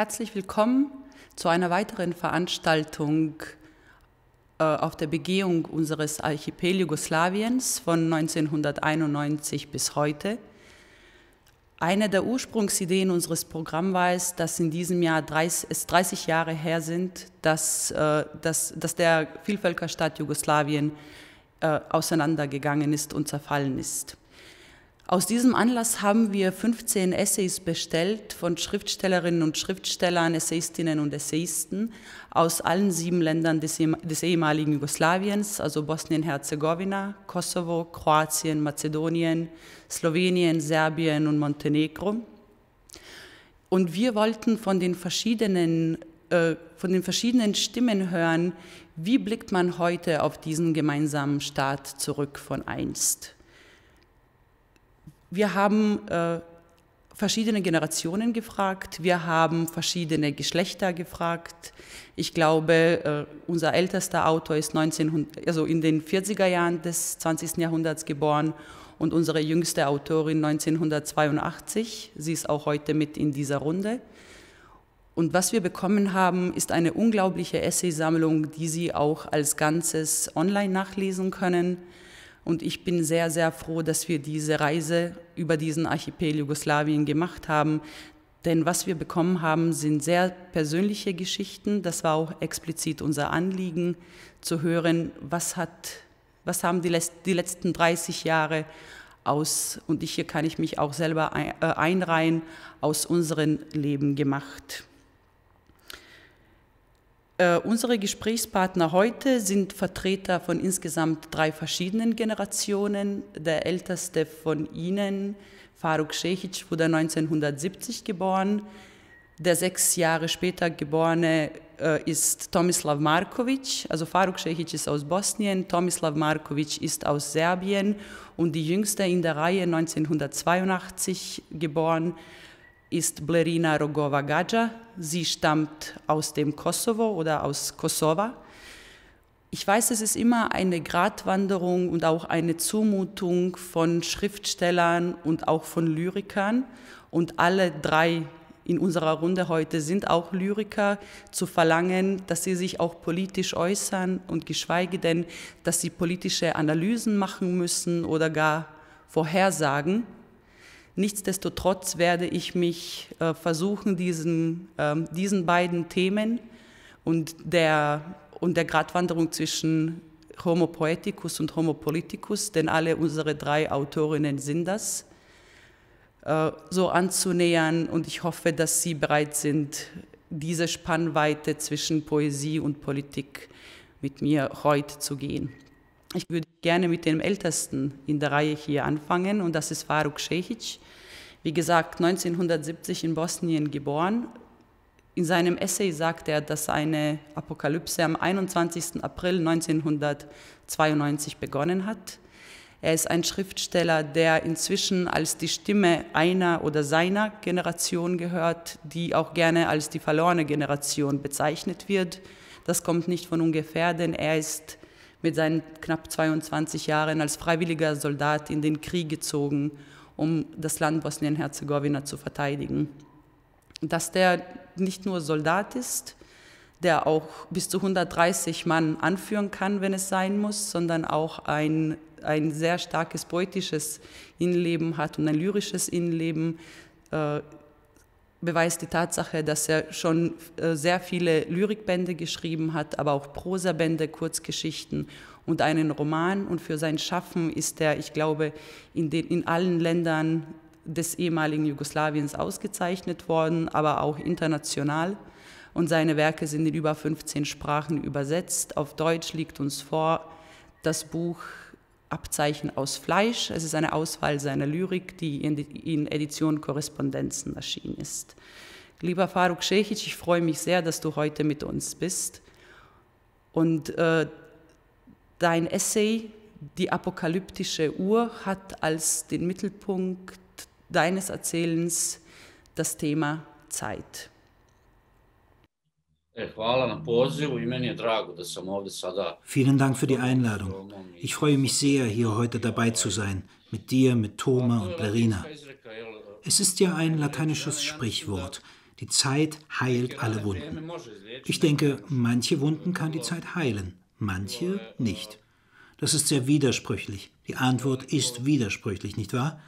Herzlich willkommen zu einer weiteren Veranstaltung äh, auf der Begehung unseres Archipel Jugoslawiens von 1991 bis heute. Eine der Ursprungsideen unseres Programms war es, dass in diesem Jahr 30, es 30 Jahre her sind, dass, äh, dass, dass der Vielvölkerstaat Jugoslawien äh, auseinandergegangen ist und zerfallen ist. Aus diesem Anlass haben wir 15 Essays bestellt von Schriftstellerinnen und Schriftstellern, Essayistinnen und Essayisten aus allen sieben Ländern des, des ehemaligen Jugoslawiens, also Bosnien-Herzegowina, Kosovo, Kroatien, Mazedonien, Slowenien, Serbien und Montenegro. Und wir wollten von den verschiedenen, äh, von den verschiedenen Stimmen hören, wie blickt man heute auf diesen gemeinsamen Staat zurück von einst. Wir haben äh, verschiedene Generationen gefragt, wir haben verschiedene Geschlechter gefragt. Ich glaube, äh, unser ältester Autor ist 1900, also in den 40er Jahren des 20. Jahrhunderts geboren und unsere jüngste Autorin 1982. Sie ist auch heute mit in dieser Runde. Und was wir bekommen haben, ist eine unglaubliche Essaysammlung, die Sie auch als Ganzes online nachlesen können. Und ich bin sehr, sehr froh, dass wir diese Reise über diesen Archipel Jugoslawien gemacht haben. Denn was wir bekommen haben, sind sehr persönliche Geschichten. Das war auch explizit unser Anliegen, zu hören, was, hat, was haben die, die letzten 30 Jahre aus, und hier kann ich mich auch selber äh, einreihen, aus unserem Leben gemacht. Äh, unsere Gesprächspartner heute sind Vertreter von insgesamt drei verschiedenen Generationen. Der älteste von ihnen, Faruk Šehić, wurde 1970 geboren. Der sechs Jahre später geborene äh, ist Tomislav Markovic. Also Faruk Šehić ist aus Bosnien, Tomislav Markovic ist aus Serbien und die jüngste in der Reihe 1982 geboren ist Blerina Rogova Gadja. Sie stammt aus dem Kosovo oder aus Kosova. Ich weiß, es ist immer eine Gratwanderung und auch eine Zumutung von Schriftstellern und auch von Lyrikern. Und alle drei in unserer Runde heute sind auch Lyriker, zu verlangen, dass sie sich auch politisch äußern und geschweige denn, dass sie politische Analysen machen müssen oder gar Vorhersagen. Nichtsdestotrotz werde ich mich äh, versuchen, diesen, äh, diesen beiden Themen und der, und der Gratwanderung zwischen Homo Poeticus und Homo Politicus, denn alle unsere drei Autorinnen sind das, äh, so anzunähern. Und ich hoffe, dass Sie bereit sind, diese Spannweite zwischen Poesie und Politik mit mir heute zu gehen. Ich würde gerne mit dem Ältesten in der Reihe hier anfangen und das ist Faruk Šehić. Wie gesagt, 1970 in Bosnien geboren. In seinem Essay sagt er, dass seine Apokalypse am 21. April 1992 begonnen hat. Er ist ein Schriftsteller, der inzwischen als die Stimme einer oder seiner Generation gehört, die auch gerne als die verlorene Generation bezeichnet wird. Das kommt nicht von ungefähr, denn er ist mit seinen knapp 22 Jahren als freiwilliger Soldat in den Krieg gezogen, um das Land Bosnien-Herzegowina zu verteidigen. Dass der nicht nur Soldat ist, der auch bis zu 130 Mann anführen kann, wenn es sein muss, sondern auch ein, ein sehr starkes poetisches Innenleben hat und ein lyrisches Innenleben, äh, beweist die Tatsache, dass er schon äh, sehr viele Lyrikbände geschrieben hat, aber auch Prosabände, Kurzgeschichten und einen Roman. Und für sein Schaffen ist er, ich glaube, in, den, in allen Ländern des ehemaligen Jugoslawiens ausgezeichnet worden, aber auch international. Und seine Werke sind in über 15 Sprachen übersetzt. Auf Deutsch liegt uns vor das Buch Abzeichen aus Fleisch. Es ist eine Auswahl seiner Lyrik, die in, Edition Korrespondenzen erschienen ist. Lieber Faruk Šehić, ich freue mich sehr, dass du heute mit uns bist. Und äh, dein Essay, Die apokalyptische Uhr, hat als den Mittelpunkt deines Erzählens das Thema Zeit. Vielen Dank für die Einladung. Ich freue mich sehr, hier heute dabei zu sein, mit dir, mit Thoma und Blerina. Es ist ja ein lateinisches Sprichwort. Die Zeit heilt alle Wunden. Ich denke, manche Wunden kann die Zeit heilen, manche nicht. Das ist sehr widersprüchlich. Die Antwort ist widersprüchlich, nicht wahr?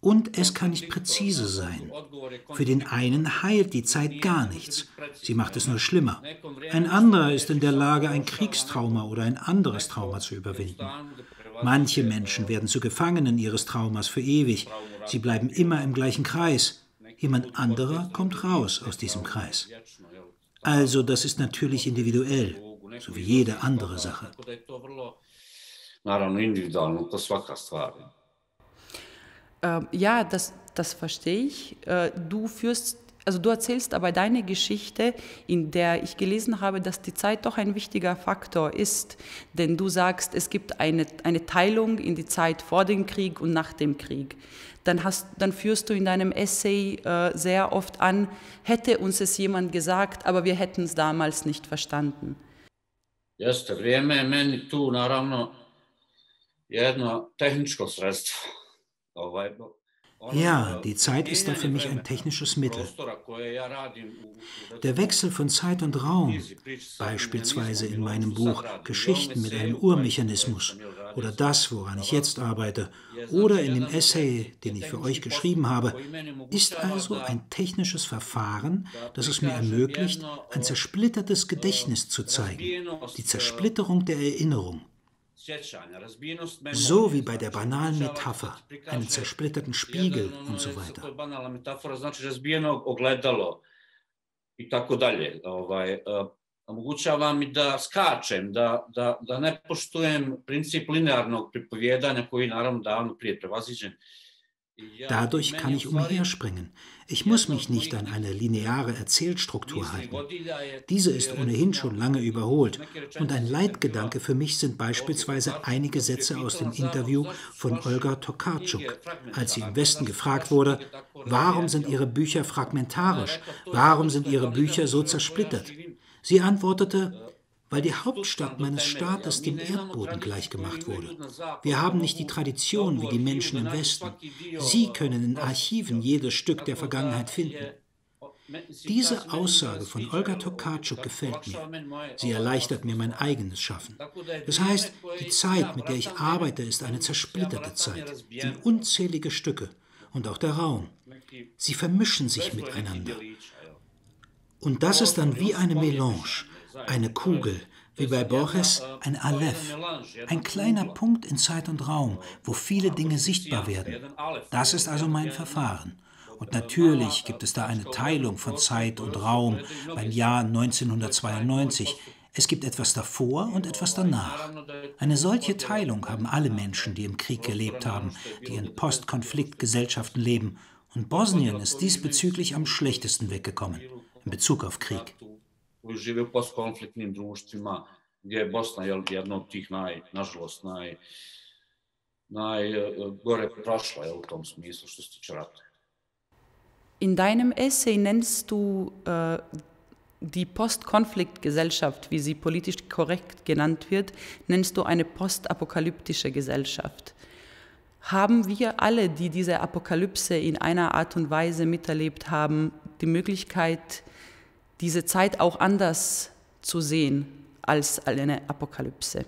Und es kann nicht präzise sein. Für den einen heilt die Zeit gar nichts. Sie macht es nur schlimmer. Ein anderer ist in der Lage, ein Kriegstrauma oder ein anderes Trauma zu überwinden. Manche Menschen werden zu Gefangenen ihres Traumas für ewig. Sie bleiben immer im gleichen Kreis. Jemand anderer kommt raus aus diesem Kreis. Also das ist natürlich individuell, so wie jede andere Sache. Naravno, individualno, to svaka stvar. Ähm, ja, das, das verstehe ich. Äh, du führst, also du erzählst aber deine Geschichte, in der ich gelesen habe, dass die Zeit doch ein wichtiger Faktor ist. Denn du sagst, es gibt eine, eine Teilung in die Zeit vor dem Krieg und nach dem Krieg. Dann, hast, dann führst du in deinem Essay äh, sehr oft an, hätte uns es jemand gesagt, aber wir hätten es damals nicht verstanden. Jeste, vrijeme je meni tu naravno jedno tehničko sredstvo. Ja, die Zeit ist da für mich ein technisches Mittel. Der Wechsel von Zeit und Raum, beispielsweise in meinem Buch Geschichten mit einem Urmechanismus oder das, woran ich jetzt arbeite, oder in dem Essay, den ich für euch geschrieben habe, ist also ein technisches Verfahren, das es mir ermöglicht, ein zersplittertes Gedächtnis zu zeigen, die Zersplitterung der Erinnerung. So wie bei der banalen Metapher, einem zersplitterten Spiegel und so weiter. omogućava mi da skačem, da, da, da ne poštujem princip linearnog pripovjedanja koji naravno davno prije prevaziđen. Dadurch kann ich umherspringen. Ich muss mich nicht an eine lineare Erzählstruktur halten. Diese ist ohnehin schon lange überholt. Und ein Leitgedanke für mich sind beispielsweise einige Sätze aus dem Interview von Olga Tokarczuk, als sie im Westen gefragt wurde, warum sind ihre Bücher fragmentarisch? Warum sind ihre Bücher so zersplittert? Sie antwortete, weil die Hauptstadt meines Staates dem Erdboden gleichgemacht wurde. Wir haben nicht die Tradition wie die Menschen im Westen. Sie können in Archiven jedes Stück der Vergangenheit finden. Diese Aussage von Olga Tokarczuk gefällt mir. Sie erleichtert mir mein eigenes Schaffen. Das heißt, die Zeit, mit der ich arbeite, ist eine zersplitterte Zeit, in unzählige Stücke und auch der Raum. Sie vermischen sich miteinander. Und das ist dann wie eine Melange, eine Kugel, wie bei Borges ein Aleph, ein kleiner Punkt in Zeit und Raum, wo viele Dinge sichtbar werden. Das ist also mein Verfahren. Und natürlich gibt es da eine Teilung von Zeit und Raum beim Jahr 1992. Es gibt etwas davor und etwas danach. Eine solche Teilung haben alle Menschen, die im Krieg gelebt haben, die in Postkonfliktgesellschaften leben. Und Bosnien ist diesbezüglich am schlechtesten weggekommen in Bezug auf Krieg koji žive u postkonfliktnim društvima, gdje je Bosna jel, jedna od tih, naj, nažalost, naj, najgore prošla jel, u tom smislu što se tiče rata. In deinem Essay nennst du uh, die Postkonfliktgesellschaft, wie sie politisch korrekt genannt wird, nennst du eine postapokalyptische Gesellschaft. Haben wir alle, die diese Apokalypse in einer Art und Weise miterlebt haben, die Möglichkeit, diese Zeit auch anders zu sehen als eine Apokalypse.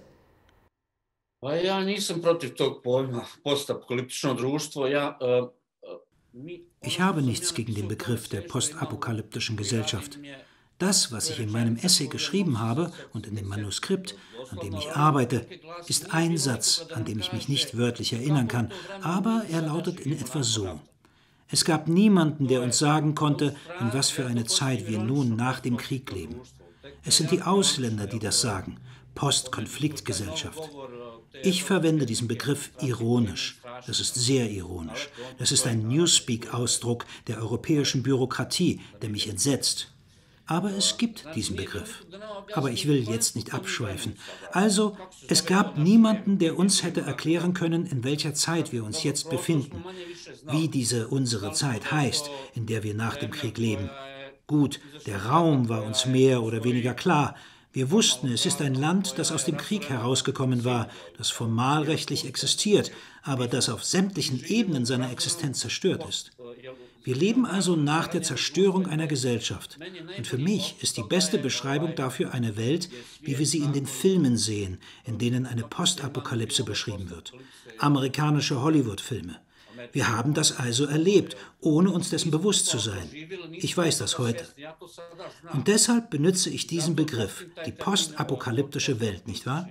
Ja, uh, ich habe nichts gegen den Begriff der postapokalyptischen Gesellschaft. Das, was ich in meinem Essay geschrieben habe und in dem Manuskript, an dem ich arbeite, ist ein Satz, an den ich mich nicht wörtlich erinnern kann, aber er lautet in etwa so. Es gab niemanden, der uns sagen konnte, in was für eine Zeit wir nun nach dem Krieg leben. Es sind die Ausländer, die das sagen. Postkonfliktgesellschaft. Ich verwende diesen Begriff ironisch. Das ist sehr ironisch. Das ist ein Newspeak-Ausdruck der europäischen Bürokratie, der mich entsetzt. Aber es gibt diesen Begriff. Aber ich will jetzt nicht abschweifen. Also, es gab niemanden, der uns hätte erklären können, in welcher Zeit wir uns jetzt befinden, wie diese unsere Zeit heißt, in der wir nach dem Krieg leben. Gut, der Raum war uns mehr oder weniger klar. Wir wussten, es ist ein Land, das aus dem Krieg herausgekommen war, das formalrechtlich existiert, aber das auf sämtlichen Ebenen seiner Existenz zerstört ist. Wir leben also nach der Zerstörung einer Gesellschaft. Und für mich ist die beste Beschreibung dafür eine Welt, wie wir sie in den Filmen sehen, in denen eine Postapokalypse beschrieben wird. Amerikanische Hollywood-Filme. Wir haben das also erlebt, ohne uns dessen bewusst zu sein. Ich weiß das heute. Und deshalb benutze ich diesen Begriff, die postapokalyptische Welt, nicht wahr?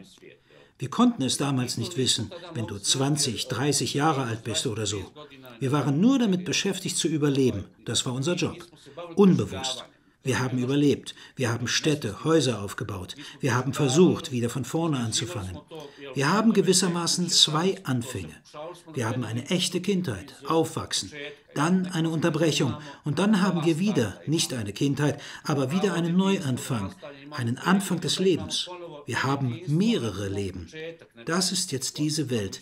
Wir konnten es damals nicht wissen, wenn du 20, 30 Jahre alt bist oder so. Wir waren nur damit beschäftigt zu überleben. Das war unser Job. Unbewusst. Wir haben überlebt. Wir haben Städte, Häuser aufgebaut. Wir haben versucht, wieder von vorne anzufangen. Wir haben gewissermaßen zwei Anfänge. Wir haben eine echte Kindheit, Aufwachsen, dann eine Unterbrechung und dann haben wir wieder nicht eine Kindheit, aber wieder einen Neuanfang, einen Anfang des Lebens. Wir haben mehrere Leben. Das ist jetzt diese Welt.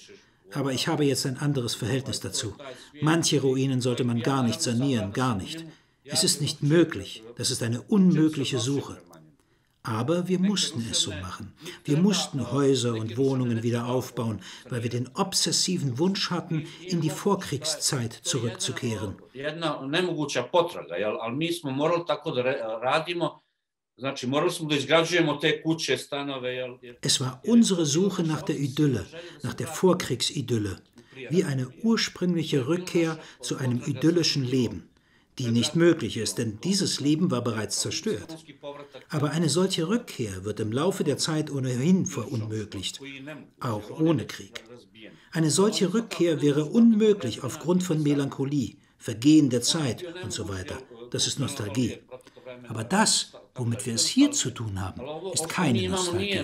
Aber ich habe jetzt ein anderes Verhältnis dazu. Manche Ruinen sollte man gar nicht sanieren, gar nicht. Es ist nicht möglich. Das ist eine unmögliche Suche. Aber wir mussten es so machen. Wir mussten Häuser und Wohnungen wieder aufbauen, weil wir den obsessiven Wunsch hatten, in die Vorkriegszeit zurückzukehren. Es war unsere Suche nach der Idylle, nach der Vorkriegsidylle, wie eine ursprüngliche Rückkehr zu einem idyllischen Leben die nicht möglich ist, denn dieses Leben war bereits zerstört. Aber eine solche Rückkehr wird im Laufe der Zeit ohnehin verunmöglicht, auch ohne Krieg. Eine solche Rückkehr wäre unmöglich aufgrund von Melancholie, Vergehen der Zeit und so weiter. Das ist Nostalgie. Aber das, womit wir es hier zu tun haben, ist keine Nostalgie.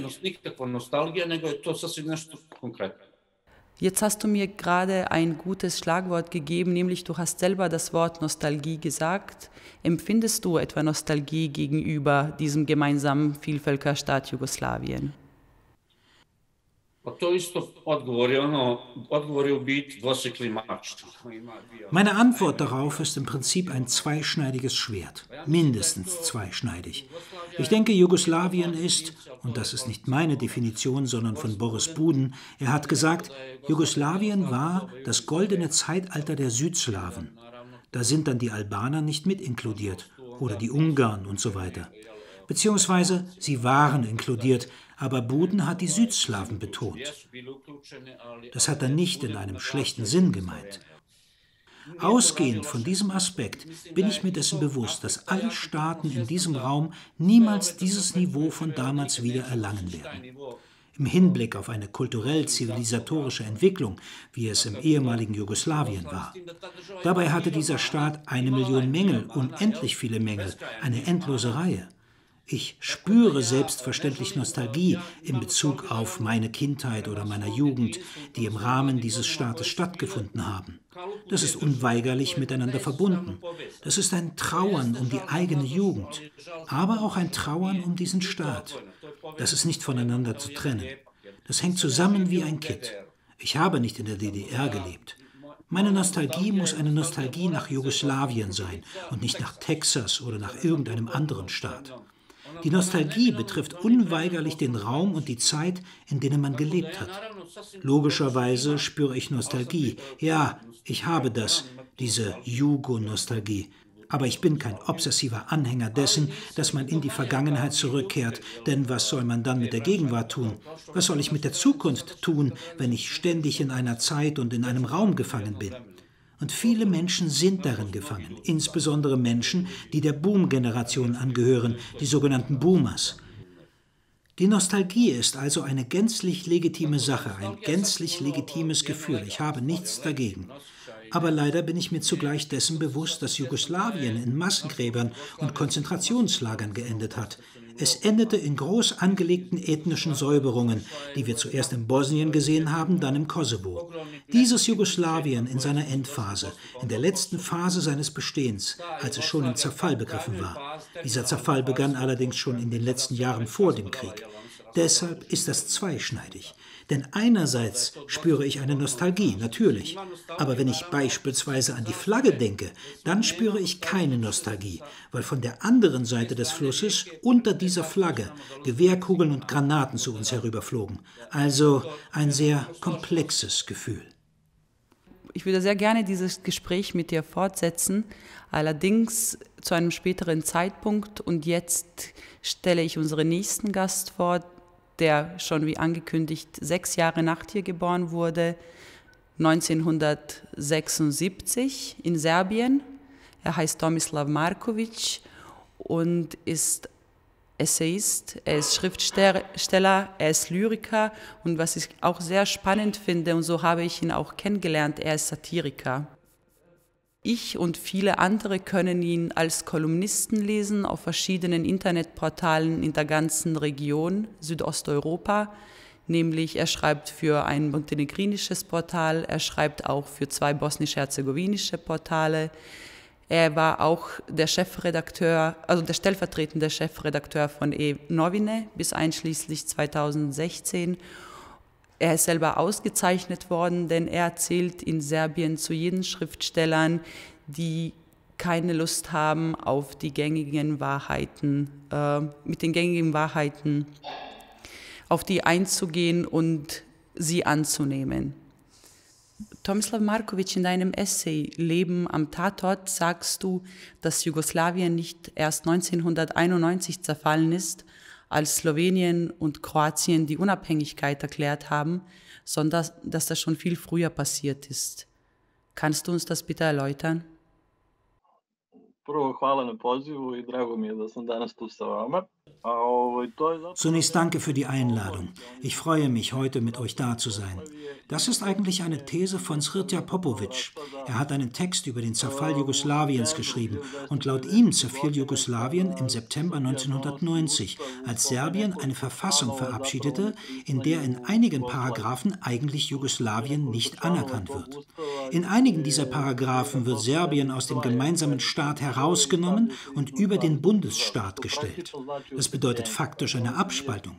Jetzt hast du mir gerade ein gutes Schlagwort gegeben, nämlich du hast selber das Wort Nostalgie gesagt. Empfindest du etwa Nostalgie gegenüber diesem gemeinsamen Vielvölkerstaat Jugoslawien? Meine Antwort darauf ist im Prinzip ein zweischneidiges Schwert, mindestens zweischneidig. Ich denke, Jugoslawien ist, und das ist nicht meine Definition, sondern von Boris Buden, er hat gesagt, Jugoslawien war das goldene Zeitalter der Südslawen. Da sind dann die Albaner nicht mit inkludiert oder die Ungarn und so weiter. Beziehungsweise sie waren inkludiert, aber Buden hat die Südslawen betont. Das hat er nicht in einem schlechten Sinn gemeint. Ausgehend von diesem Aspekt bin ich mir dessen bewusst, dass alle Staaten in diesem Raum niemals dieses Niveau von damals wieder erlangen werden. Im Hinblick auf eine kulturell-zivilisatorische Entwicklung, wie es im ehemaligen Jugoslawien war. Dabei hatte dieser Staat eine Million Mängel, unendlich viele Mängel, eine endlose Reihe. Ich spüre selbstverständlich Nostalgie in Bezug auf meine Kindheit oder meiner Jugend, die im Rahmen dieses Staates stattgefunden haben. Das ist unweigerlich miteinander verbunden. Das ist ein Trauern um die eigene Jugend, aber auch ein Trauern um diesen Staat. Das ist nicht voneinander zu trennen. Das hängt zusammen wie ein Kit. Ich habe nicht in der DDR gelebt. Meine Nostalgie muss eine Nostalgie nach Jugoslawien sein und nicht nach Texas oder nach irgendeinem anderen Staat. Die Nostalgie betrifft unweigerlich den Raum und die Zeit, in denen man gelebt hat. Logischerweise spüre ich Nostalgie. Ja, ich habe das, diese Jugo-Nostalgie. Aber ich bin kein obsessiver Anhänger dessen, dass man in die Vergangenheit zurückkehrt. Denn was soll man dann mit der Gegenwart tun? Was soll ich mit der Zukunft tun, wenn ich ständig in einer Zeit und in einem Raum gefangen bin? Und viele Menschen sind darin gefangen, insbesondere Menschen, die der Boom-Generation angehören, die sogenannten Boomers. Die Nostalgie ist also eine gänzlich legitime Sache, ein gänzlich legitimes Gefühl. Ich habe nichts dagegen. Aber leider bin ich mir zugleich dessen bewusst, dass Jugoslawien in Massengräbern und Konzentrationslagern geendet hat. Es endete in groß angelegten ethnischen Säuberungen, die wir zuerst in Bosnien gesehen haben, dann im Kosovo. Dieses Jugoslawien in seiner Endphase, in der letzten Phase seines Bestehens, als es schon im Zerfall begriffen war. Dieser Zerfall begann allerdings schon in den letzten Jahren vor dem Krieg. Deshalb ist das zweischneidig. Denn einerseits spüre ich eine Nostalgie, natürlich. Aber wenn ich beispielsweise an die Flagge denke, dann spüre ich keine Nostalgie, weil von der anderen Seite des Flusses unter dieser Flagge Gewehrkugeln und Granaten zu uns herüberflogen. Also ein sehr komplexes Gefühl. Ich würde sehr gerne dieses Gespräch mit dir fortsetzen, allerdings zu einem späteren Zeitpunkt. Und jetzt stelle ich unseren nächsten Gast vor, der schon wie angekündigt sechs Jahre nach dir geboren wurde, 1976 in Serbien. Er heißt Tomislav Markovic und ist Essayist, er ist Schriftsteller, er ist Lyriker und was ich auch sehr spannend finde, und so habe ich ihn auch kennengelernt, er ist Satiriker. Ich und viele andere können ihn als Kolumnisten lesen auf verschiedenen Internetportalen in der ganzen Region Südosteuropa. Nämlich er schreibt für ein montenegrinisches Portal, er schreibt auch für zwei bosnisch-herzegowinische Portale. Er war auch der Chefredakteur, also der stellvertretende Chefredakteur von E Novine bis einschließlich 2016 er ist selber ausgezeichnet worden, denn er zählt in Serbien zu jeden Schriftstellern, die keine Lust haben auf die gängigen Wahrheiten, äh, mit den gängigen Wahrheiten auf die einzugehen und sie anzunehmen. Tomislav Markovic, in deinem Essay Leben am Tatort sagst du, dass Jugoslawien nicht erst 1991 zerfallen ist, als Slowenien und Kroatien die Unabhängigkeit erklärt haben, sondern dass das schon viel früher passiert ist. Kannst du uns das bitte erläutern? Prvo, hvala na pozivu i drago mi je da sam danas tu sa vama. Zunächst danke für die Einladung. Ich freue mich, heute mit euch da zu sein. Das ist eigentlich eine These von Srtja Popovic. Er hat einen Text über den Zerfall Jugoslawiens geschrieben und laut ihm zerfiel Jugoslawien im September 1990, als Serbien eine Verfassung verabschiedete, in der in einigen Paragraphen eigentlich Jugoslawien nicht anerkannt wird. In einigen dieser Paragraphen wird Serbien aus dem gemeinsamen Staat herausgenommen und über den Bundesstaat gestellt. Das bedeutet faktisch eine Abspaltung.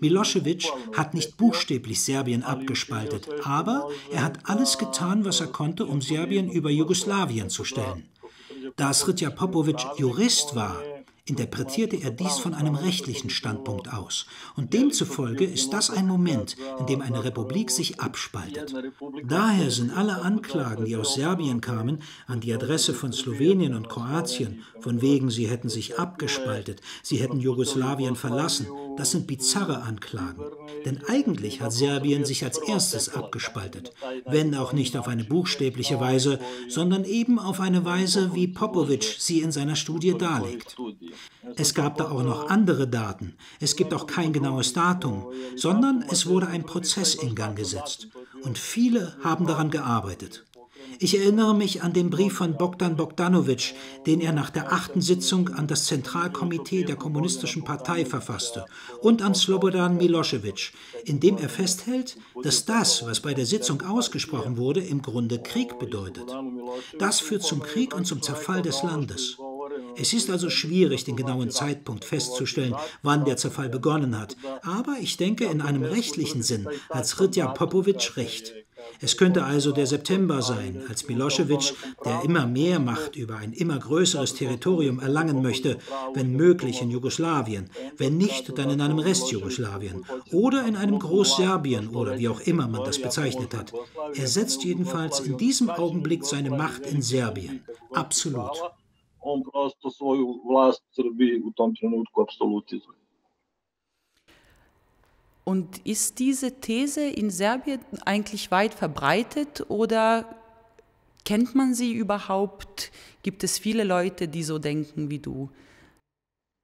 Milosevic hat nicht buchstäblich Serbien abgespaltet, aber er hat alles getan, was er konnte, um Serbien über Jugoslawien zu stellen. Da Sritja Popovic Jurist war, interpretierte er dies von einem rechtlichen Standpunkt aus. Und demzufolge ist das ein Moment, in dem eine Republik sich abspaltet. Daher sind alle Anklagen, die aus Serbien kamen, an die Adresse von Slowenien und Kroatien, von wegen sie hätten sich abgespaltet, sie hätten Jugoslawien verlassen, das sind bizarre Anklagen. Denn eigentlich hat Serbien sich als erstes abgespaltet, wenn auch nicht auf eine buchstäbliche Weise, sondern eben auf eine Weise, wie Popovic sie in seiner Studie darlegt. Es gab da auch noch andere Daten. Es gibt auch kein genaues Datum, sondern es wurde ein Prozess in Gang gesetzt. Und viele haben daran gearbeitet. Ich erinnere mich an den Brief von Bogdan Bogdanovic, den er nach der achten Sitzung an das Zentralkomitee der Kommunistischen Partei verfasste, und an Slobodan Milosevic, in dem er festhält, dass das, was bei der Sitzung ausgesprochen wurde, im Grunde Krieg bedeutet. Das führt zum Krieg und zum Zerfall des Landes. Es ist also schwierig, den genauen Zeitpunkt festzustellen, wann der Zerfall begonnen hat. Aber ich denke, in einem rechtlichen Sinn hat Sritja Popovic recht. Es könnte also der September sein, als Milosevic, der immer mehr Macht über ein immer größeres Territorium erlangen möchte, wenn möglich in Jugoslawien, wenn nicht, dann in einem Restjugoslawien oder in einem Großserbien oder wie auch immer man das bezeichnet hat. Er setzt jedenfalls in diesem Augenblick seine Macht in Serbien. Absolut. On prosto svoju vlast Srbiji u tom trenutku apsolutizuje. Und ist diese These in Serbien eigentlich weit verbreitet oder kennt man sie überhaupt? Gibt es viele Leute, die so denken wie du?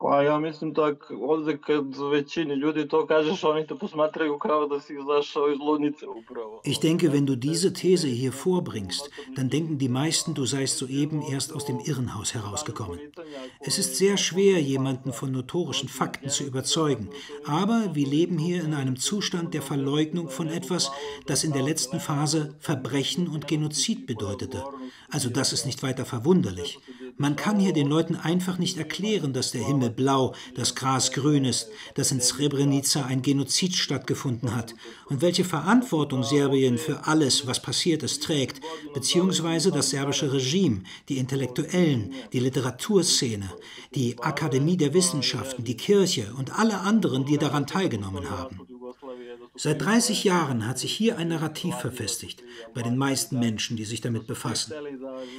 Pa ja mislim tak, ovde kad većini ljudi to kažeš, oni te posmatraju kao da si izašao iz ludnice upravo. Ich denke, wenn du diese These hier vorbringst, dann denken die meisten, du seist soeben erst aus dem Irrenhaus herausgekommen. Es ist sehr schwer, jemanden von notorischen Fakten zu überzeugen, aber wir leben hier in einem Zustand der Verleugnung von etwas, das in der letzten Phase Verbrechen und Genozid bedeutete. Also das ist nicht weiter verwunderlich. Man kann hier den Leuten einfach nicht erklären, dass der Himmel blau, das Gras grün ist, dass in Srebrenica ein Genozid stattgefunden hat und welche Verantwortung Serbien für alles, was passiert ist, trägt, beziehungsweise das serbische Regime, die Intellektuellen, die Literaturszene, die Akademie der Wissenschaften, die Kirche und alle anderen, die daran teilgenommen haben. Seit 30 Jahren hat sich hier ein Narrativ verfestigt, bei den meisten Menschen, die sich damit befassen.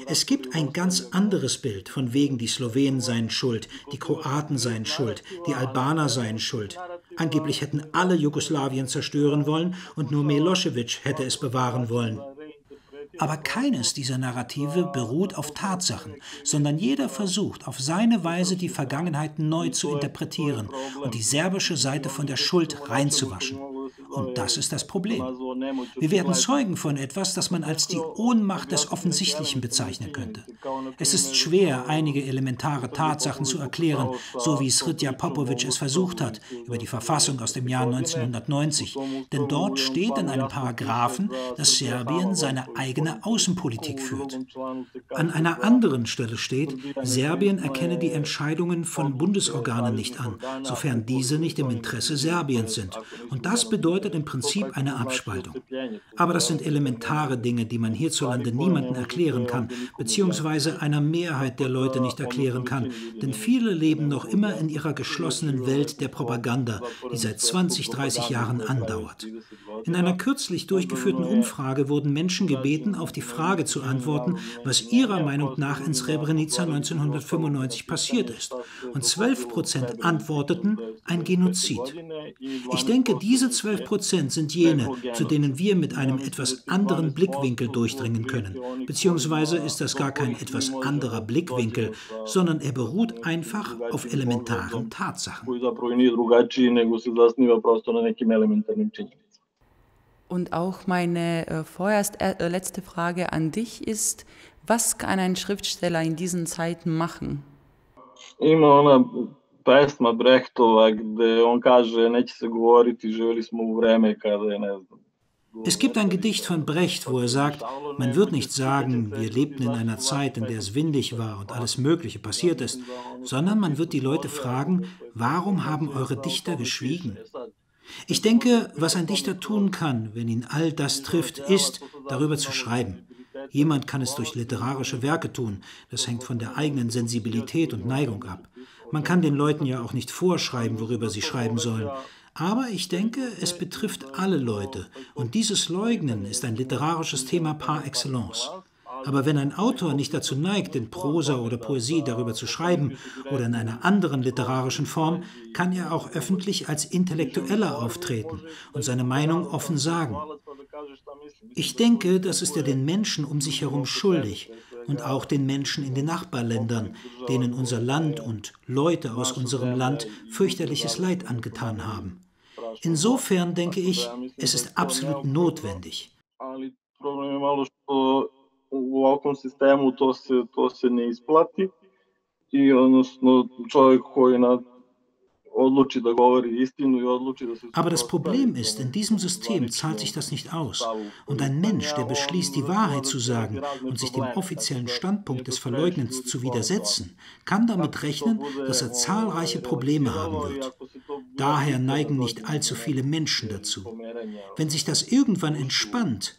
Es gibt ein ganz anderes Bild, von wegen die Slowenen seien schuld, die Kroaten seien schuld, die Albaner seien schuld. Angeblich hätten alle Jugoslawien zerstören wollen und nur Milosevic hätte es bewahren wollen. Aber keines dieser Narrative beruht auf Tatsachen, sondern jeder versucht, auf seine Weise die Vergangenheit neu zu interpretieren und die serbische Seite von der Schuld reinzuwaschen. Und das ist das Problem. Wir werden Zeugen von etwas, das man als die Ohnmacht des Offensichtlichen bezeichnen könnte. Es ist schwer, einige elementare Tatsachen zu erklären, so wie Sritja Popovic es versucht hat, über die Verfassung aus dem Jahr 1990. Denn dort steht in einem Paragraphen, dass Serbien seine eigene Außenpolitik führt. An einer anderen Stelle steht, Serbien erkenne die Entscheidungen von Bundesorganen nicht an, sofern diese nicht im Interesse Serbiens sind. Und das bedeutet, bedeutet im Prinzip eine Abspaltung. Aber das sind elementare Dinge, die man hierzulande niemandem erklären kann, beziehungsweise einer Mehrheit der Leute nicht erklären kann, denn viele leben noch immer in ihrer geschlossenen Welt der Propaganda, die seit 20, 30 Jahren andauert. In einer kürzlich durchgeführten Umfrage wurden Menschen gebeten, auf die Frage zu antworten, was ihrer Meinung nach in Srebrenica 1995 passiert ist. Und 12 Prozent antworteten, ein Genozid. Ich denke, diese 12 Prozent sind jene, zu denen wir mit einem etwas anderen Blickwinkel durchdringen können. Beziehungsweise ist das gar kein etwas anderer Blickwinkel, sondern er beruht einfach auf elementaren Tatsachen. Und auch meine äh, vorerst äh, äh, letzte Frage an dich ist, was kann ein Schriftsteller in diesen Zeiten machen? Ima ona pesma Brechtova gde on kaže neće se govoriti, živjeli smo u vreme kada je, ne znam, Es gibt ein Gedicht von Brecht, wo er sagt, man wird nicht sagen, wir lebten in einer Zeit, in der es windig war und alles Mögliche passiert ist, sondern man wird die Leute fragen, warum haben eure Dichter geschwiegen? Ich denke, was ein Dichter tun kann, wenn ihn all das trifft, ist, darüber zu schreiben. Jemand kann es durch literarische Werke tun, das hängt von der eigenen Sensibilität und Neigung ab. Man kann den Leuten ja auch nicht vorschreiben, worüber sie schreiben sollen. Aber ich denke, es betrifft alle Leute. Und dieses Leugnen ist ein literarisches Thema par excellence. Aber wenn ein Autor nicht dazu neigt, in Prosa oder Poesie darüber zu schreiben oder in einer anderen literarischen Form, kann er auch öffentlich als Intellektueller auftreten und seine Meinung offen sagen. Ich denke, das ist er den Menschen um sich herum schuldig, und auch den Menschen in den Nachbarländern, denen unser Land und Leute aus unserem Land fürchterliches Leid angetan haben. Insofern denke ich, es ist absolut notwendig. u Aber das Problem ist, in diesem System zahlt sich das nicht aus. Und ein Mensch, der beschließt, die Wahrheit zu sagen und sich dem offiziellen Standpunkt des Verleugnens zu widersetzen, kann damit rechnen, dass er zahlreiche Probleme haben wird. Daher neigen nicht allzu viele Menschen dazu. Wenn sich das irgendwann entspannt,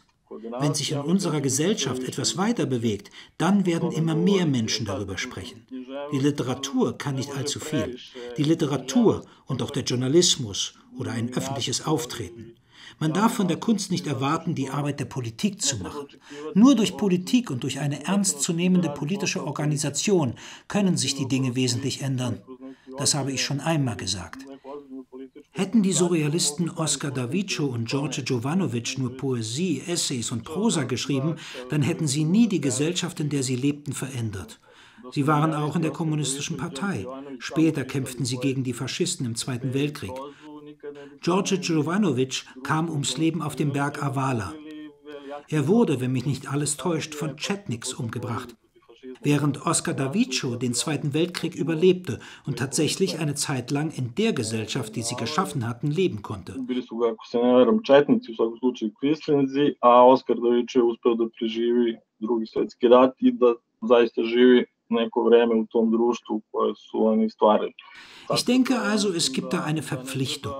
wenn sich in unserer Gesellschaft etwas weiter bewegt, dann werden immer mehr Menschen darüber sprechen. Die Literatur kann nicht allzu viel. Die Literatur und auch der Journalismus oder ein öffentliches Auftreten. Man darf von der Kunst nicht erwarten, die Arbeit der Politik zu machen. Nur durch Politik und durch eine ernstzunehmende politische Organisation können sich die Dinge wesentlich ändern. Das habe ich schon einmal gesagt. Hätten die Surrealisten Oscar Davico und George Jovanovic nur Poesie, Essays und Prosa geschrieben, dann hätten sie nie die Gesellschaft, in der sie lebten, verändert. Sie waren auch in der kommunistischen Partei. Später kämpften sie gegen die Faschisten im Zweiten Weltkrieg. George Jovanovic kam ums Leben auf dem Berg Avala. Er wurde, wenn mich nicht alles täuscht, von Chetniks umgebracht während Oscar Davico den Zweiten Weltkrieg überlebte und tatsächlich eine Zeit lang in der Gesellschaft, die sie geschaffen hatten, leben konnte. Ich denke also, es gibt da eine Verpflichtung.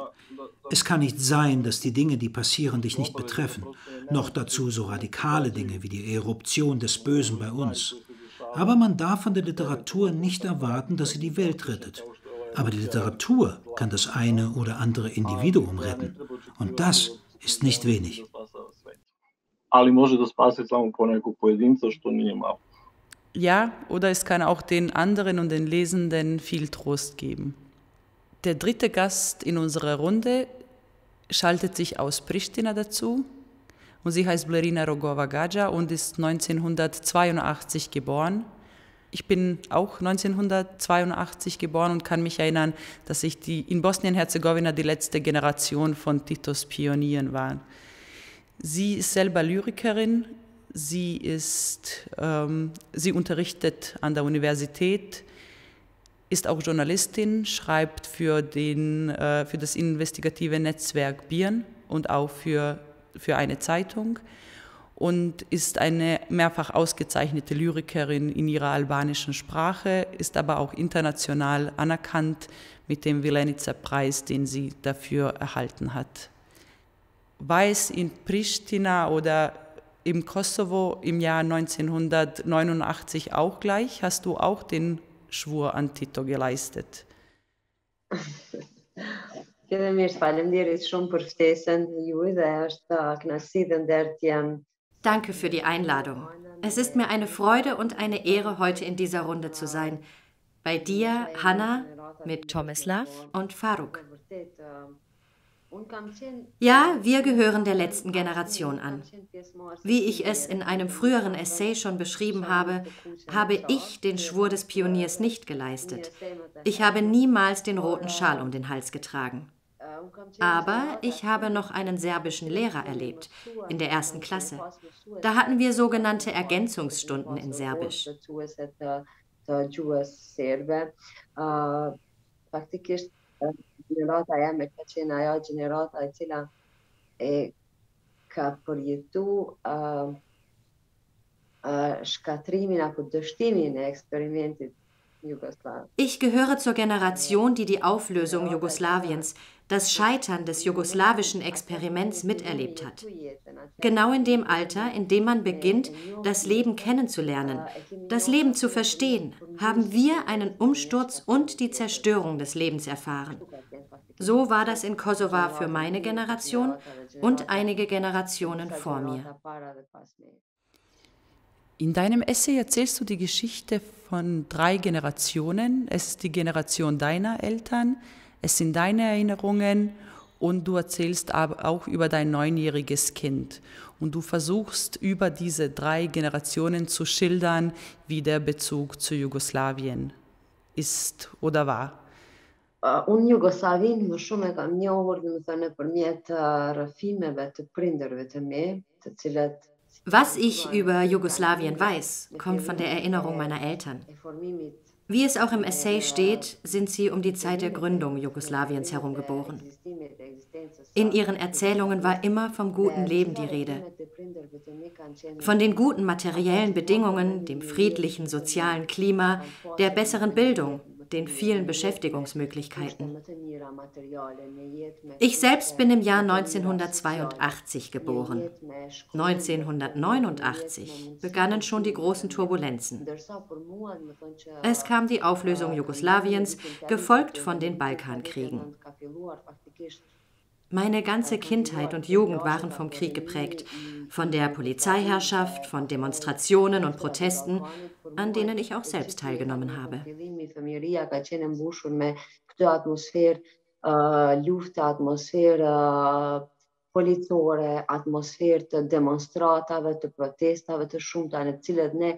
Es kann nicht sein, dass die Dinge, die passieren, dich nicht betreffen. Noch dazu so radikale Dinge wie die Eruption des Bösen bei uns. Aber man darf von der Literatur nicht erwarten, dass sie die Welt rettet. Aber die Literatur kann das eine oder andere Individuum retten. Und das ist nicht wenig. Ja, oder es kann auch den anderen und den Lesenden viel Trost geben. Der dritte Gast in unserer Runde schaltet sich aus Pristina dazu und sie heißt Blerina Rogova Gaja und ist 1982 geboren. Ich bin auch 1982 geboren und kann mich erinnern, dass ich die, in Bosnien-Herzegowina die letzte Generation von Titos Pionieren war. Sie ist selber Lyrikerin, sie, ist, ähm, sie unterrichtet an der Universität, ist auch Journalistin, schreibt für, den, äh, für das investigative Netzwerk Birn und auch für, für eine Zeitung und ist eine mehrfach ausgezeichnete Lyrikerin in ihrer albanischen Sprache, ist aber auch international anerkannt mit dem Vilenica-Preis, den sie dafür erhalten hat. Es in Pristina oder im Kosovo im Jahr 1989 auch gleich? Hast du auch den Schwur an Tito geleistet? Edhe mirë, faleminderit shumë për ftesën juaj dhe është kënaqësi dhe nder të jam Danke für die Einladung. Es ist mir eine Freude und eine Ehre, heute in dieser Runde zu sein. Bei dir, Hanna, mit Tomislav und Faruk. Ja, wir gehören der letzten Generation an. Wie ich es in einem früheren Essay schon beschrieben habe, habe ich den Schwur des Pioniers nicht geleistet. Ich habe niemals den roten Schal um den Hals getragen. Aber ich habe noch einen serbischen Lehrer erlebt, in der ersten Klasse. Da hatten wir sogenannte Ergänzungsstunden in Serbisch. Gjenerata jeme ka qenë ajo gjenerata e cila e ka përjetu shkatrimin apo dështimin e eksperimentit Ich gehöre zur Generation, die die Auflösung Jugoslawiens, das Scheitern des jugoslawischen Experiments miterlebt hat. Genau in dem Alter, in dem man beginnt, das Leben kennenzulernen, das Leben zu verstehen, haben wir einen Umsturz und die Zerstörung des Lebens erfahren. So war das in Kosovo für meine Generation und einige Generationen vor mir. In deinem Essay erzählst du die Geschichte von drei Generationen. Es ist die Generation deiner Eltern, es sind deine Erinnerungen und du erzählst auch über dein neunjähriges Kind. Und du versuchst über diese drei Generationen zu schildern, wie der Bezug zu Jugoslawien ist oder war. Unë Jugoslavin më shumë e kam njohur, dhe më thënë, përmjet rëfimeve të prinderve të mi, të cilat Was ich über Jugoslawien weiß, kommt von der Erinnerung meiner Eltern. Wie es auch im Essay steht, sind sie um die Zeit der Gründung Jugoslawiens herum geboren. In ihren Erzählungen war immer vom guten Leben die Rede. Von den guten materiellen Bedingungen, dem friedlichen sozialen Klima, der besseren Bildung, den vielen Beschäftigungsmöglichkeiten. Ich selbst bin im Jahr 1982 geboren. 1989 begannen schon die großen Turbulenzen. Es kam die Auflösung Jugoslawiens, gefolgt von den Balkankriegen. Meine ganze Kindheit und Jugend waren vom Krieg geprägt, von der Polizeiherrschaft, von Demonstrationen und Protesten, an denen ich auch selbst teilgenommen habe. policore, atmosferë të demonstratave, të protestave të shumta në cilat ne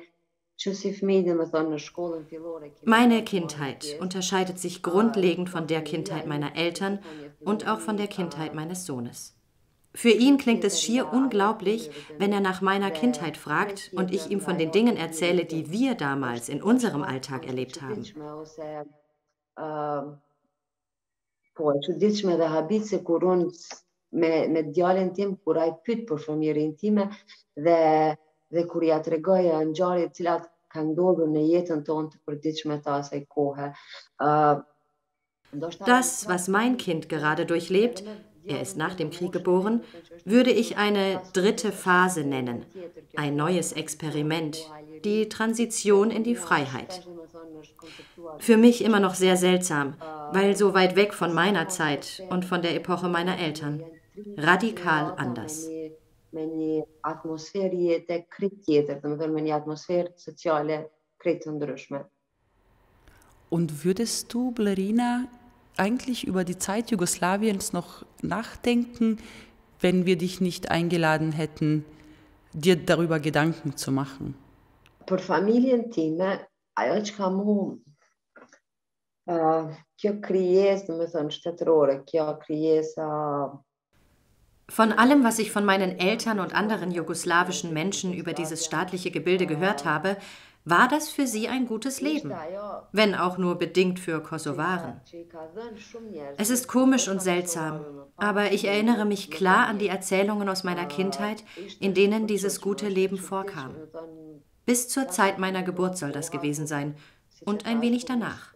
Meine Kindheit unterscheidet sich grundlegend von der Kindheit meiner Eltern und auch von der Kindheit meines Sohnes. Für ihn klingt es schier unglaublich, wenn er nach meiner Kindheit fragt und ich ihm von den Dingen erzähle, die wir damals in unserem Alltag erlebt haben. das, was mein Kind gerade durchlebt, er ist nach dem Krieg geboren, würde ich eine dritte Phase nennen, ein neues Experiment, die Transition in die Freiheit. Für mich immer noch sehr seltsam, weil so weit weg von meiner Zeit und von der Epoche meiner Eltern. Radikal anders. Und würdest du, Blerina, eigentlich über die Zeit Jugoslawiens noch nachdenken, wenn wir dich nicht eingeladen hätten, dir darüber Gedanken zu machen? Për familjen time, ajo që ka mu, uh, kjo krijes, dhe me thënë, shtetërore, kjo krijes uh, Von allem, was ich von meinen Eltern und anderen jugoslawischen Menschen über dieses staatliche Gebilde gehört habe, war das für sie ein gutes Leben, wenn auch nur bedingt für Kosovaren. Es ist komisch und seltsam, aber ich erinnere mich klar an die Erzählungen aus meiner Kindheit, in denen dieses gute Leben vorkam. Bis zur Zeit meiner Geburt soll das gewesen sein und ein wenig danach.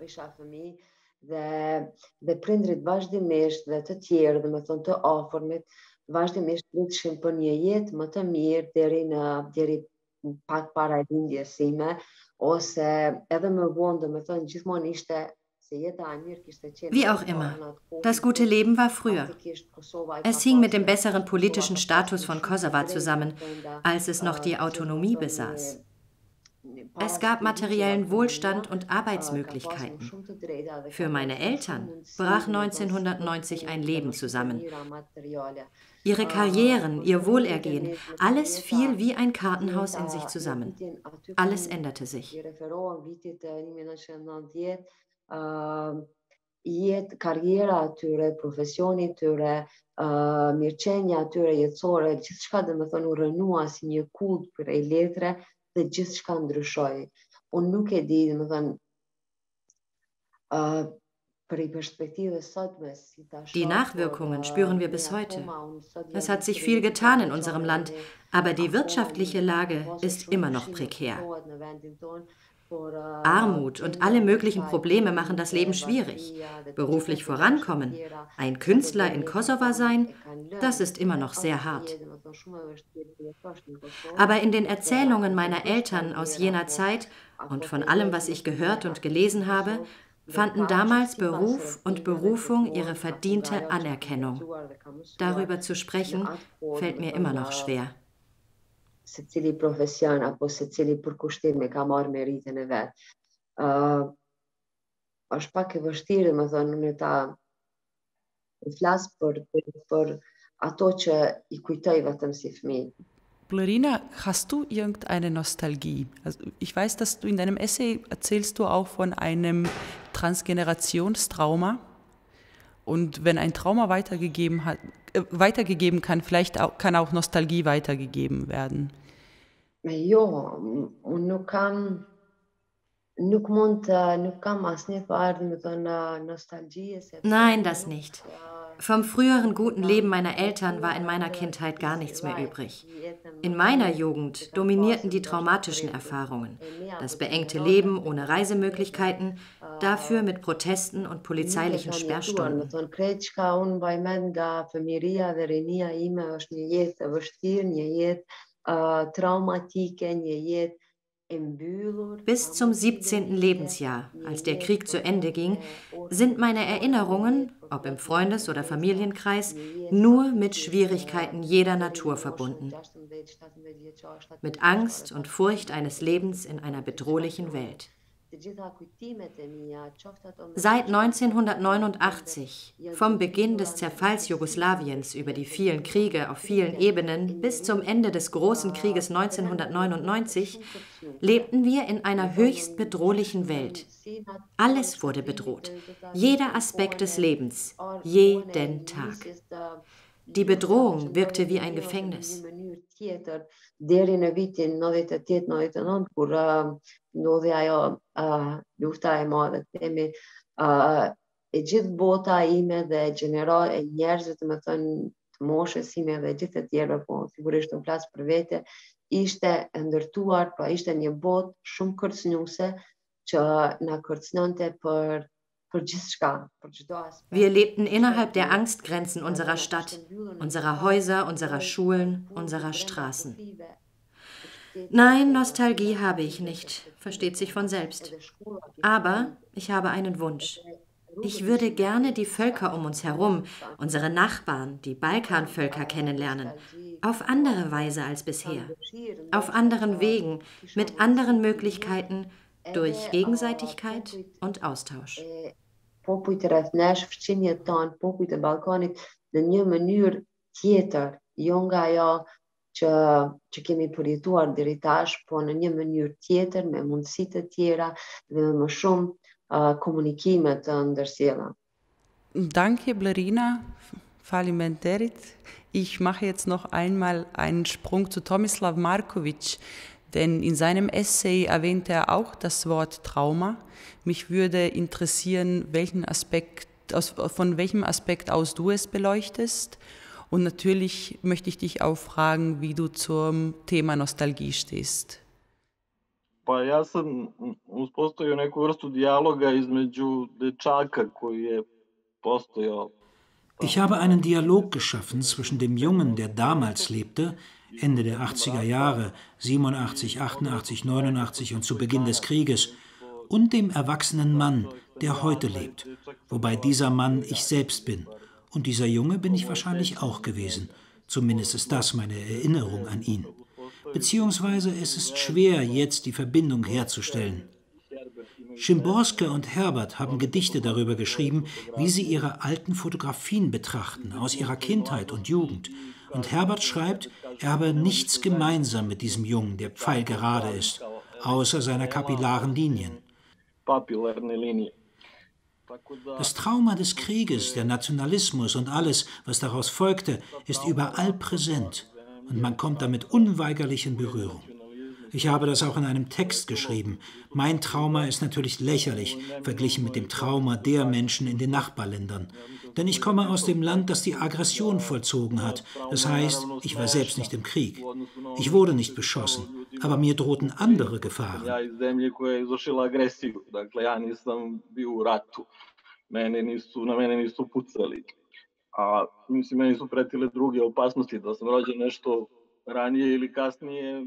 vazhdimisht lutëshim për një jetë më të mirë deri në deri pak para lindjes sime ose edhe më vonë do të thonë gjithmonë ishte Wie auch immer, das gute Leben war früher. Es hing mit dem besseren politischen Status von Kosovo zusammen, als es noch die Autonomie besaß. Es gab materiellen Wohlstand und Arbeitsmöglichkeiten. Für meine Eltern brach 1990 ein Leben zusammen. Ihre Karrieren, ihr Wohlergehen, alles fiel wie ein Kartenhaus in sich zusammen. Alles änderte sich. jetë karriera atyre, profesioni atyre, uh, mirëqenja atyre jetësore, gjithë shka dhe më thonë u rënua si një kud për e letre dhe gjithë shka ndryshoj. Unë nuk e di, dhe më thonë, uh, Die Nachwirkungen spüren wir bis heute. Es hat sich viel getan in unserem Land, aber die wirtschaftliche Lage ist immer noch prekär. Armut und alle möglichen Probleme machen das Leben schwierig. Beruflich vorankommen, ein Künstler in Kosovo sein, das ist immer noch sehr hart. Aber in den Erzählungen meiner Eltern aus jener Zeit und von allem, was ich gehört und gelesen habe, fanden damals Beruf und Berufung ihre verdiente Anerkennung. Darüber zu sprechen, fällt mir immer noch schwer. Se cili profesion apo se cili përkushtim e ka marrë meritën e vet. Uh, është pak e vështirë, më thonë, në ta flas për, për, për ato që i kujtoj vetëm si fëmijë. Blorina, hast du irgendeine Nostalgie? Also ich weiß, dass du in deinem Essay erzählst du auch von einem Transgenerationstrauma. Und wenn ein Trauma weitergegeben, hat, äh, weitergegeben kann, vielleicht auch, kann auch Nostalgie weitergegeben werden. Farë, më thënë nostalgjie Nein, das nicht. Vom früheren guten Leben meiner Eltern war in meiner Kindheit gar nichts mehr übrig. In meiner Jugend dominierten die traumatischen Erfahrungen, das beengte Leben ohne Reisemöglichkeiten, dafür mit Protesten und polizeilichen Sperrstunden. traumatike, një jetë bis zum 17. Lebensjahr, als der Krieg zu Ende ging, sind meine Erinnerungen, ob im Freundes- oder Familienkreis, nur mit Schwierigkeiten jeder Natur verbunden. Mit Angst und Furcht eines Lebens in einer bedrohlichen Welt. Seit 1989, vom Beginn des Zerfalls Jugoslawiens über die vielen Kriege auf vielen Ebenen bis zum Ende des Großen Krieges 1999, lebten wir in einer höchst bedrohlichen Welt. Alles wurde bedroht, jeder Aspekt des Lebens, jeden Tag. Die Bedrohung wirkte wie ein Gefängnis. Deri në vitin 98-99 kur uh, ndodhi ajo uh, lufta e madhe. Themi uh, e gjithë bota ime dhe gjeneral e njerëzve të më thënë të moshës ime dhe gjithë të tjerë po sigurisht në flas për vete ishte ndërtuar, pra ishte një botë shumë kërcënjuese që na kërcënonte për Wir lebten innerhalb der Angstgrenzen unserer Stadt, unserer Häuser, unserer Schulen, unserer Straßen. Nein, Nostalgie habe ich nicht, versteht sich von selbst. Aber ich habe einen Wunsch. Ich würde gerne die Völker um uns herum, unsere Nachbarn, die Balkanvölker kennenlernen, auf andere Weise als bisher, auf anderen Wegen, mit anderen Möglichkeiten, durch Gegenseitigkeit und Austausch. Jo nga ajo që, që kemi përjetuar deri tash, po në një mënyrë tjetër, me mundësi të tjera dhe me më shumë uh, komunikime të ndërsjella. Danke, Blerina Falimenterit. Ich mache jetzt noch einmal einen Sprung zu Tomislav Markovic, denn in seinem Essay erwähnt er auch das Wort Trauma. Mich würde interessieren, welchen Aspekt, aus, von welchem Aspekt aus du es beleuchtest. Und natürlich möchte ich dich auch fragen, wie du zum Thema Nostalgie stehst. Pa ja sam uspostavio neku vrstu dijaloga između dečaka koji je postojao ich habe einen Dialog geschaffen zwischen dem Jungen, der damals lebte, Ende der 80er Jahre, 87, 88, 89 und zu Beginn des Krieges, und dem erwachsenen Mann, der heute lebt, wobei dieser Mann ich selbst bin. Und dieser Junge bin ich wahrscheinlich auch gewesen. Zumindest ist das meine Erinnerung an ihn. Beziehungsweise es ist schwer, jetzt die Verbindung herzustellen. Schimborske und Herbert haben Gedichte darüber geschrieben, wie sie ihre alten Fotografien betrachten, aus ihrer Kindheit und Jugend. Und Herbert schreibt, er habe nichts gemeinsam mit diesem Jungen, der pfeilgerade ist, außer seiner kapillaren Linien. Das Trauma des Krieges, der Nationalismus und alles, was daraus folgte, ist überall präsent und man kommt damit unweigerlich in Berührung. Ich habe das auch in einem Text geschrieben. Mein Trauma ist natürlich lächerlich verglichen mit dem Trauma der Menschen in den Nachbarländern. Denn ich komme aus dem Land, das die Aggression vollzogen hat. Das heißt, ich war selbst nicht im Krieg. Ich wurde nicht beschossen, aber mir drohten andere Gefahren. Mene nisu, na mene nisu pucali. A mislim, meni su pretile druge opasnosti, da sam rođen nešto ranije ili kasnije,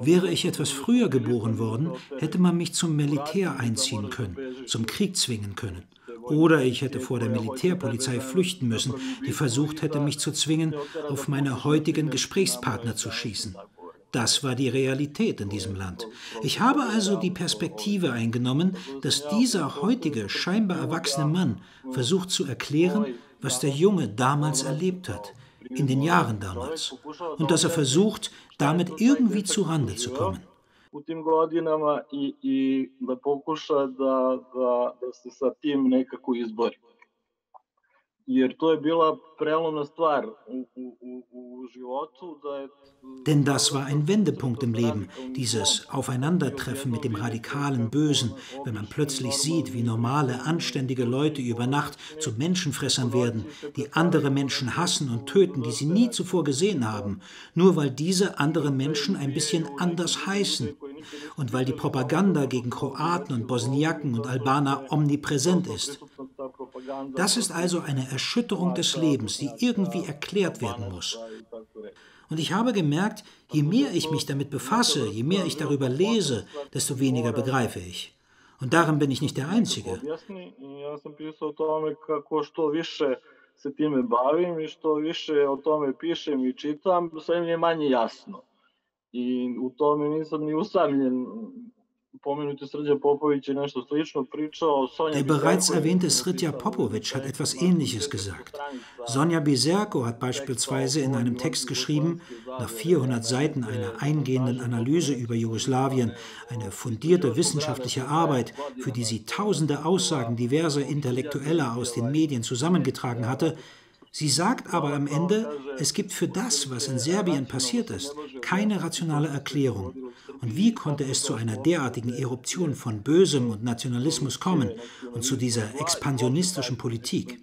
Wäre ich etwas früher geboren worden, hätte man mich zum Militär einziehen können, zum Krieg zwingen können. Oder ich hätte vor der Militärpolizei flüchten müssen, die versucht hätte, mich zu zwingen, auf meine heutigen Gesprächspartner zu schießen. Das war die Realität in diesem Land. Ich habe also die Perspektive eingenommen, dass dieser heutige, scheinbar erwachsene Mann versucht zu erklären, was der Junge damals erlebt hat, in den Jahren damals und dass er versucht, damit irgendwie zu Rande zu kommen. U tim godinama i, i da pokuša da, da, da se sa tim nekako izbori. Jer to je bila prelomna stvar u, u, u životu da je Denn das war ein Wendepunkt im Leben, dieses Aufeinandertreffen mit dem radikalen Bösen, wenn man plötzlich sieht, wie normale, anständige Leute über Nacht zu Menschenfressern werden, die andere Menschen hassen und töten, die sie nie zuvor gesehen haben, nur weil diese anderen Menschen ein bisschen anders heißen und weil die Propaganda gegen Kroaten und Bosniaken und Albaner omnipräsent ist. Das ist also eine Erschütterung des Lebens, die irgendwie erklärt werden muss. Und ich habe gemerkt, je mehr ich mich damit befasse, je mehr ich darüber lese, desto weniger begreife ich. Und darin bin ich nicht der Einzige. se time bavim i što više o tome pišem i čitam, sve mi je manje jasno. I u tome nisam ni usamljen. Der bereits erwähnte Sritja Popovic hat etwas Ähnliches gesagt. Sonja Biserko hat beispielsweise in einem Text geschrieben, nach 400 Seiten einer eingehenden Analyse über Jugoslawien, eine fundierte wissenschaftliche Arbeit, für die sie tausende Aussagen diverser Intellektueller aus den Medien zusammengetragen hatte, Sie sagt aber am Ende, es gibt für das, was in Serbien passiert ist, keine rationale Erklärung. Und wie konnte es zu einer derartigen Eruption von Bösem und Nationalismus kommen und zu dieser expansionistischen Politik?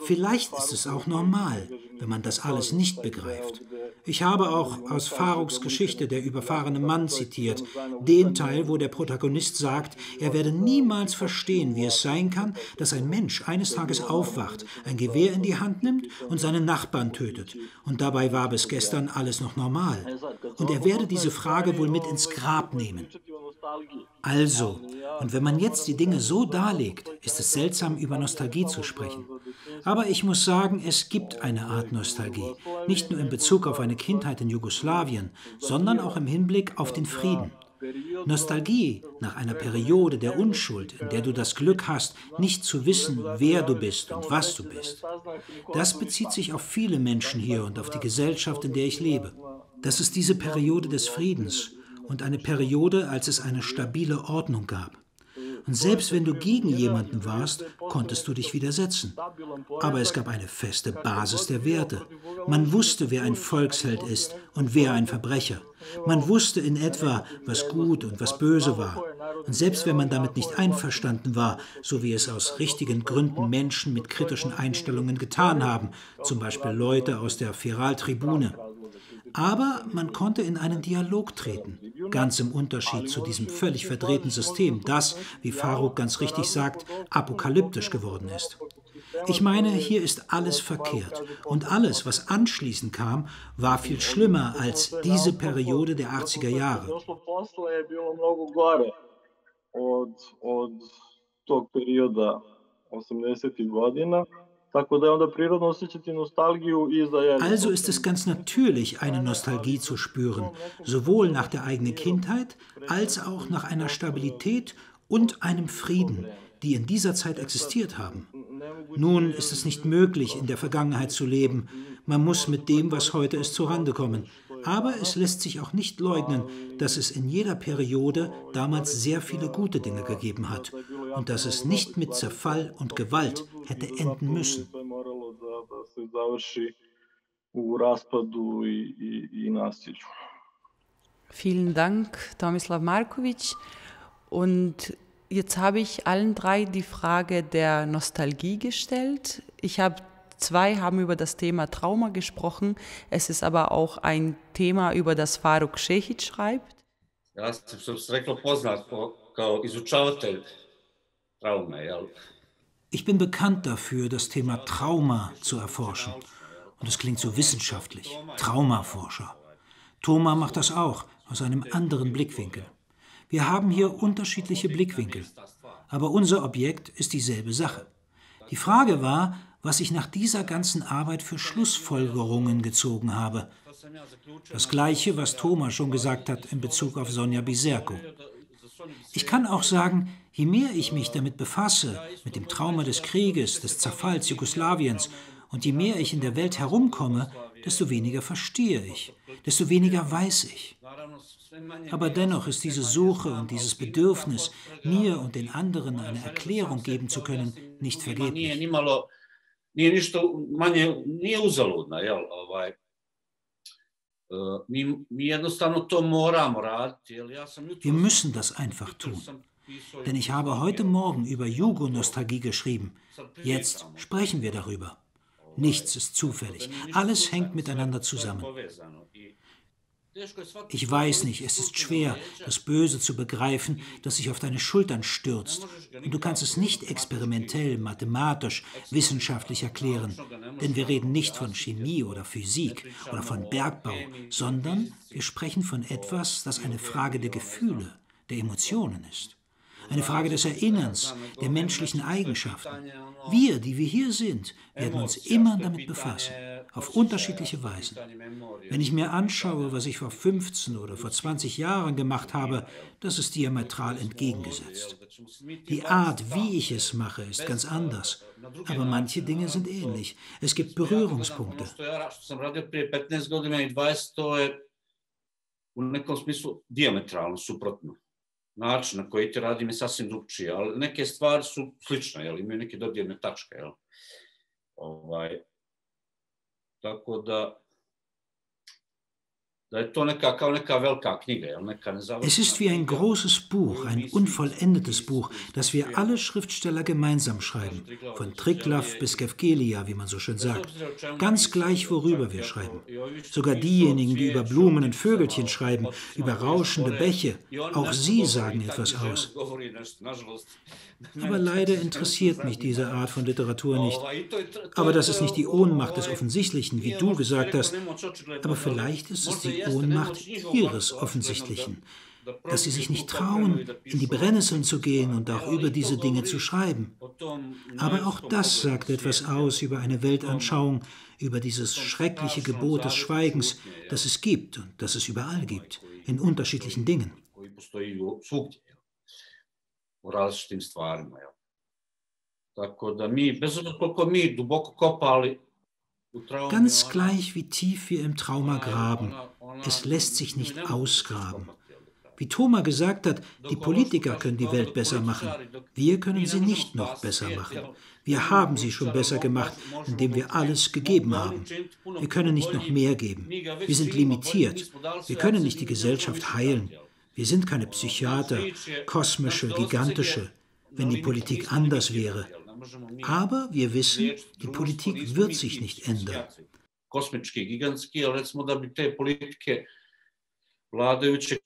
Vielleicht ist es auch normal, wenn man das alles nicht begreift. Ich habe auch aus Faruks Geschichte Der überfahrene Mann zitiert, den Teil, wo der Protagonist sagt, er werde niemals verstehen, wie es sein kann, dass ein Mensch eines Tages aufwacht, ein Gewehr in die Hand nimmt und seinen Nachbarn tötet. Und dabei war bis gestern alles noch normal. Und er werde diese Frage wohl mit ins Grab nehmen. Also, und wenn man jetzt die Dinge so darlegt, ist es seltsam, über Nostalgie zu sprechen. Aber ich muss sagen, es gibt eine Art Nostalgie, nicht nur in Bezug auf eine Kindheit in Jugoslawien, sondern auch im Hinblick auf den Frieden. Nostalgie nach einer Periode der Unschuld, in der du das Glück hast, nicht zu wissen, wer du bist und was du bist. Das bezieht sich auf viele Menschen hier und auf die Gesellschaft, in der ich lebe. Das ist diese Periode des Friedens und eine Periode, als es eine stabile Ordnung gab. Und selbst wenn du gegen jemanden warst, konntest du dich widersetzen. Aber es gab eine feste Basis der Werte. Man wusste, wer ein Volksheld ist und wer ein Verbrecher. Man wusste in etwa, was gut und was böse war. Und selbst wenn man damit nicht einverstanden war, so wie es aus richtigen Gründen Menschen mit kritischen Einstellungen getan haben, zum Beispiel Leute aus der Feral-Tribune, aber man konnte in einen Dialog treten, ganz im Unterschied zu diesem völlig verdrehten System, das, wie Faruk ganz richtig sagt, apokalyptisch geworden ist. Ich meine, hier ist alles verkehrt. Und alles, was anschließend kam, war viel schlimmer als diese Periode der 80er Jahre. Od, od tog perioda 80. godina also ist es ganz natürlich, eine Nostalgie zu spüren, sowohl nach der eigenen Kindheit als auch nach einer Stabilität und einem Frieden, die in dieser Zeit existiert haben. Nun ist es nicht möglich, in der Vergangenheit zu leben. Man muss mit dem, was heute ist, zurande kommen. Aber es lässt sich auch nicht leugnen, dass es in jeder Periode damals sehr viele gute Dinge gegeben hat und dass es nicht mit Zerfall und Gewalt hätte enden müssen. Vielen Dank, Tomislav Markovic. Und jetzt habe ich allen drei die Frage der Nostalgie gestellt. Ich habe Zwei haben über das Thema Trauma gesprochen. Es ist aber auch ein Thema, über das Faruk Šehić schreibt. Ich bin bekannt dafür, das Thema Trauma zu erforschen. Und es klingt so wissenschaftlich. Traumaforscher. Thoma macht das auch, aus einem anderen Blickwinkel. Wir haben hier unterschiedliche Blickwinkel. Aber unser Objekt ist dieselbe Sache. Die Frage war, was ich nach dieser ganzen Arbeit für Schlussfolgerungen gezogen habe. Das gleiche, was Thomas schon gesagt hat in Bezug auf Sonja Biserko. Ich kann auch sagen, je mehr ich mich damit befasse, mit dem Trauma des Krieges, des Zerfalls Jugoslawiens, und je mehr ich in der Welt herumkomme, desto weniger verstehe ich, desto weniger weiß ich. Aber dennoch ist diese Suche und dieses Bedürfnis, mir und den anderen eine Erklärung geben zu können, nicht vergeblich nije ništa manje, nije uzaludna, jel, ovaj, e, mi, mi jednostavno to moramo raditi. Jel, ja sam Wir müssen das einfach tun. Denn ich habe heute Morgen über Jugo-Nostalgie geschrieben. Jetzt sprechen wir darüber. Nichts ist zufällig. Alles hängt miteinander zusammen. Ich weiß nicht, es ist schwer, das Böse zu begreifen, das sich auf deine Schultern stürzt. Und du kannst es nicht experimentell, mathematisch, wissenschaftlich erklären. Denn wir reden nicht von Chemie oder Physik oder von Bergbau, sondern wir sprechen von etwas, das eine Frage der Gefühle, der Emotionen ist. Eine Frage des Erinnerns, der menschlichen Eigenschaften. Wir, die wir hier sind, werden uns immer damit befassen auf unterschiedliche Weisen. Wenn ich mir anschaue, was ich vor 15 oder vor 20 Jahren gemacht habe, das ist diametral entgegengesetzt. Die Art, wie ich es mache, ist ganz anders. Aber manche Dinge sind ähnlich. Es gibt Berührungspunkte. u nekom smislu diametralno suprotno. Način na koji ti radim je sasvim drugčiji, ali neke stvari su slične, jel, imaju neke dodirne tačke. Jel. Ovaj, Tako da, Es ist wie ein großes Buch, ein unvollendetes Buch, das wir alle Schriftsteller gemeinsam schreiben, von Triglav bis Kefkelia, wie man so schön sagt, ganz gleich worüber wir schreiben. Sogar diejenigen, die über Blumen und Vögelchen schreiben, über rauschende Bäche, auch sie sagen etwas aus. Aber leider interessiert mich diese Art von Literatur nicht. Aber das ist nicht die Ohnmacht des Offensichtlichen, wie du gesagt hast. Aber vielleicht ist es die Ohnmacht ihres Offensichtlichen, dass sie sich nicht trauen, in die Brennnesseln zu gehen und auch über diese Dinge zu schreiben. Aber auch das sagt etwas aus über eine Weltanschauung, über dieses schreckliche Gebot des Schweigens, das es gibt und das es überall gibt, in unterschiedlichen Dingen. Ganz gleich wie tief wir im Trauma graben, es lässt sich nicht ausgraben. Wie Thoma gesagt hat, die Politiker können die Welt besser machen. Wir können sie nicht noch besser machen. Wir haben sie schon besser gemacht, indem wir alles gegeben haben. Wir können nicht noch mehr geben. Wir sind limitiert. Wir können nicht die Gesellschaft heilen. Wir sind keine Psychiater, kosmische, gigantische, wenn die Politik anders wäre. Aber wir wissen, die Politik wird sich nicht ändern. Kosmički, gigantski, ali recimo da bi te politike vladajuće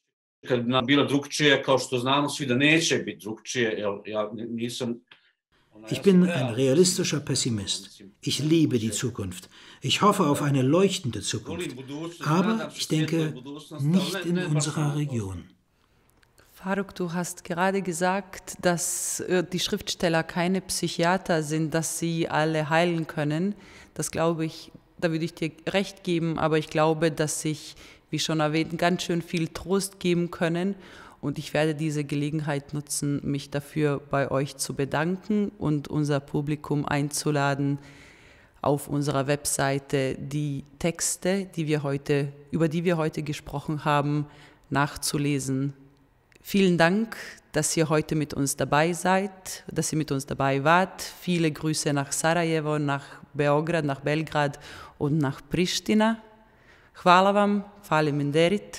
kad bi nam bila drugčije, kao što znamo svi da neće biti drugčije, ja nisam Ich bin ein realistischer Pessimist. Ich liebe die Zukunft. Ich hoffe auf eine leuchtende Zukunft. Aber ich denke nicht in unserer Region. Faruk, du hast gerade gesagt, dass äh, die Schriftsteller keine Psychiater sind, dass sie alle heilen können. Das glaube ich, da würde ich dir recht geben, aber ich glaube, dass sich, wie schon erwähnt, ganz schön viel Trost geben können. Und ich werde diese Gelegenheit nutzen, mich dafür bei euch zu bedanken und unser Publikum einzuladen, auf unserer Webseite die Texte, die wir heute, über die wir heute gesprochen haben, nachzulesen Vielen Dank, dass ihr heute mit uns dabei seid, dass ihr mit uns dabei wart. Viele Grüße nach Sarajevo, nach Beograd, nach Belgrad und nach Pristina. Hvala vam, fali Menderit.